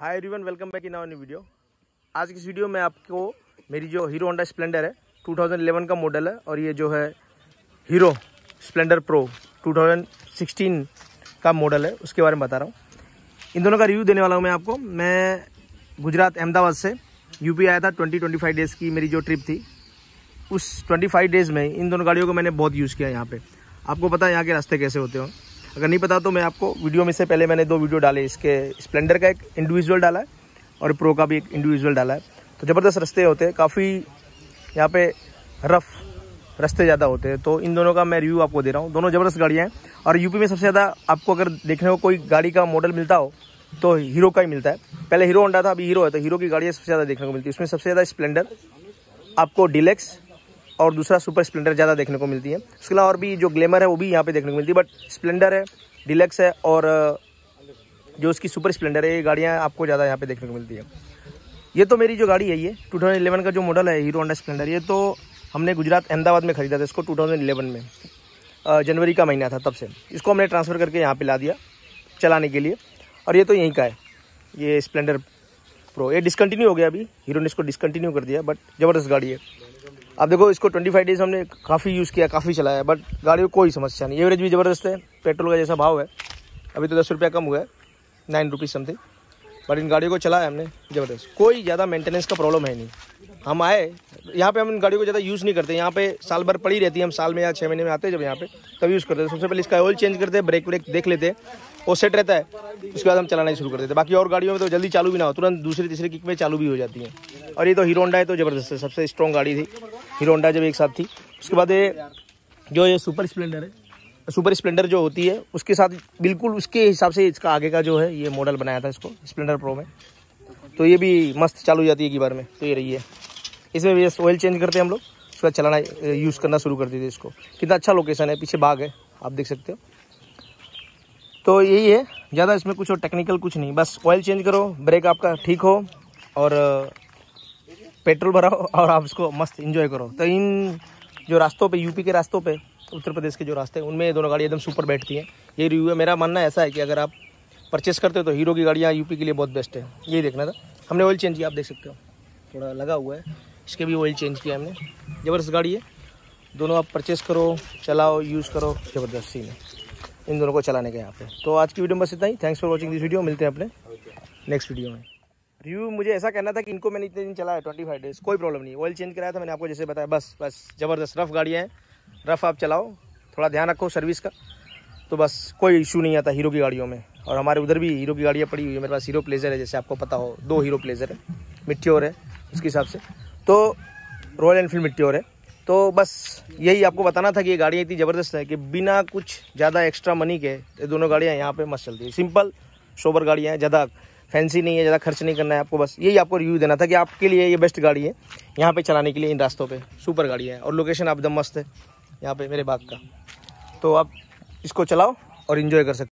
Hi everyone welcome back in our new video आज की इस वीडियो में आपको मेरी जो हीरो होंडा स्प्लेंडर है 2011 का मॉडल है और ये जो है हीरो स्प्लेंडर प्रो 2016 का मॉडल है, उसके बारे में बता रहा हूँ। इन दोनों का रिव्यू देने वाला हूँ मैं आपको। मैं गुजरात, अहमदाबाद से। यूपी आया था ट्वेंटी ट्वेंटी फाइव डेज़ की मेरी जो ट्रिप थी। उस ट्वेंटी फाइव डेज़ में इन दोनों गाड़ियों को मैंने बहुत यूज़ किया यहाँ पर आपको पता है यहाँ के रास्ते कैसे होते हो। अगर नहीं पता तो मैं आपको वीडियो में से पहले मैंने दो वीडियो डाले, इसके स्प्लेंडर का एक इंडिविजुअल डाला है और प्रो का भी एक इंडिविजुअल डाला है। तो ज़बरदस्त रस्ते होते हैं, काफ़ी यहाँ पे रफ रस्ते ज़्यादा होते हैं। तो इन दोनों का मैं रिव्यू आपको दे रहा हूँ। दोनों ज़बरदस्त गाड़ियाँ हैं और यूपी में सबसे ज़्यादा आपको अगर देखने को कोई गाड़ी का मॉडल मिलता हो तो हीरो का ही मिलता है। पहले हीरो होंडा था, अभी हीरो है तो हीरो की गाड़ियाँ सबसे ज़्यादा देखने को मिलती है। उसमें सबसे ज़्यादा स्प्लेंडर आपको डिलेक्स और दूसरा सुपर स्प्लेंडर ज़्यादा देखने को मिलती है। उसके अलावा और भी जो ग्लेमर है, वो भी यहाँ पे देखने को मिलती है बट स्प्लेंडर है, डिलक्स है और जो उसकी सुपर स्प्लेंडर है, ये गाड़ियाँ आपको ज़्यादा यहाँ पे देखने को मिलती है। ये तो मेरी जो गाड़ी है, ये 2011 का जो मॉडल है हीरो होंडा स्प्लेंडर ये तो हमने गुजरात अहमदाबाद में खरीदा था, इसको 2011 में जनवरी का महीना था तब से। इसको हमने ट्रांसफ़र करके यहाँ पे ला दिया, चलाने के लिए। और ये तो यहीं का है, ये स्प्लेंडर प्रो ये डिसकंटिन्यू हो गया अभी हीरो ने इसको डिसकंटिन्यू कर दिया बट ज़बरदस्त गाड़ी है। अब देखो, इसको 25 डेज़ हमने काफ़ी यूज़ किया, काफ़ी चलाया बट गाड़ी को कोई समस्या नहीं। एवरेज भी ज़बरदस्त है पेट्रोल का जैसा भाव है। अभी तो दस रुपया कम हुआ है नाइन रुपीज़ समथिंग बट इन गाड़ियों को चलाया हमने, ज़बरदस्त। कोई ज़्यादा मेंटेनेंस का प्रॉब्लम है नहीं। हम आए, यहाँ पे हम इन गाड़ियों को ज़्यादा यूज़ नहीं करते। यहाँ पे साल भर पड़ी रहती है, हम साल में या छः महीने में आते हैं जब यहाँ पे तब यूज़ करते हैं। सबसे पहले इसका ऑयल चेंज करते हैं ब्रेक व्रेक देख लेते हैं। वो सेट रहता है, उसके बाद हम चलाना शुरू कर देते हैं। बाकी और गाड़ियों में तो जल्दी चालू भी ना हो, तुरंत दूसरी तीसरी किक में चालू भी हो जाती है। और ये तो हीरो है तो ज़बरदस्त है, सबसे स्ट्रॉन्ग गाड़ी थी। हीरो होंडा जब एक साथ थी, उसके बाद ये, जो ये सुपर स्प्लेंडर है सुपर स्प्लेंडर जो होती है, उसके साथ बिल्कुल उसके हिसाब से इसका आगे का जो है, ये मॉडल बनाया था इसको स्प्लेंडर प्रो में। तो ये भी मस्त चालू हो जाती है एक बार में तो ये रही है। इसमें भी ऑयल चेंज करते हैं हम लोग, उसके चलाना यूज़ करना शुरू कर देते इसको। कितना अच्छा लोकेशन है, पीछे बाग है, आप देख सकते हो। तो यही है, ज़्यादा इसमें कुछ और टेक्निकल कुछ नहीं, बस ऑयल चेंज करो ब्रेक आपका ठीक हो, और पेट्रोल भराओ और आप इसको मस्त इंजॉय करो। तो इन जो रास्तों पे यूपी के रास्तों पे, उत्तर प्रदेश के जो रास्ते हैं, उनमें ये दोनों गाड़ी एकदम सुपर बैठती हैं। ये रिव्यू है। मेरा मानना ऐसा है कि अगर आप परचेस करते हो तो हीरो की गाड़ियाँ यूपी के लिए बहुत बेस्ट है। यही देखना था। हमने ऑयल चेंज किया, आप देख सकते हो। थोड़ा लगा हुआ है। इसके भी ऑयल चेंज किया हमने। ज़बरदस्त गाड़ी है। दोनों आप परचेस करो, चलाओ यूज़ करो। ज़बरदस्त सीन है। इन दोनों को चलाने के यहाँ पे तो आज की वीडियो में बस इतना ही। Thanks for watching this video मिलते हैं अपने नेक्स्ट वीडियो में। रिव्यू मुझे ऐसा कहना था कि इनको मैंने इतने दिन चलाया ट्वेंटी फाइव डेज़ कोई प्रॉब्लम नहीं। ऑयल चेंज कराया था, मैंने आपको जैसे बताया, बस बस, ज़बरदस्त रफ गाड़ियाँ हैं। रफ आप चलाओ, थोड़ा ध्यान रखो सर्विस का। तो बस, कोई इशू नहीं आता हीरो की गाड़ियों में। और हमारे उधर भी हीरो की गाड़ियाँ पड़ी हुई है, मेरे पास हीरो प्लेजर है, जैसे आपको पता हो, दो हीरो प्लेजर है मिट्टी और है, उसके हिसाब से। तो रॉयल एनफील्ड मिट्टी और है। तो बस, यही आपको बताना था कि ये गाड़ियाँ इतनी ज़बरदस्त है कि बिना कुछ ज़्यादा एक्स्ट्रा मनी के, ये दोनों गाड़ियाँ यहाँ पे मस्त चलती है। सिंपल शोबर गाड़ियाँ हैं, ज़्यादा फैंसी नहीं है, ज़्यादा खर्च नहीं करना है आपको, बस यही आपको रिव्यू देना था कि आपके लिए ये बेस्ट गाड़ी है। यहाँ पे चलाने के लिए इन रास्तों पे सुपर गाड़ी है और लोकेशन आप एकदम मस्त है, यहाँ पे मेरे बाग का। तो आप इसको चलाओ और इन्जॉय कर सकते